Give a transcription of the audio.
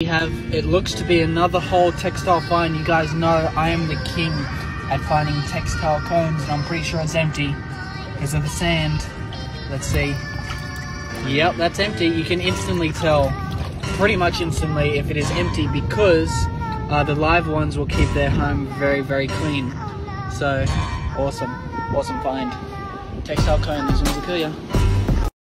We have, it looks to be another whole textile find. You guys know I am the king at finding textile cones and I'm pretty sure it's empty because of the sand. Let's see. Yep, that's empty. You can instantly tell, pretty much instantly, if it is empty because uh, the live ones will keep their home very, very clean. So, awesome. Awesome find. Textile cone, these ones will kill you.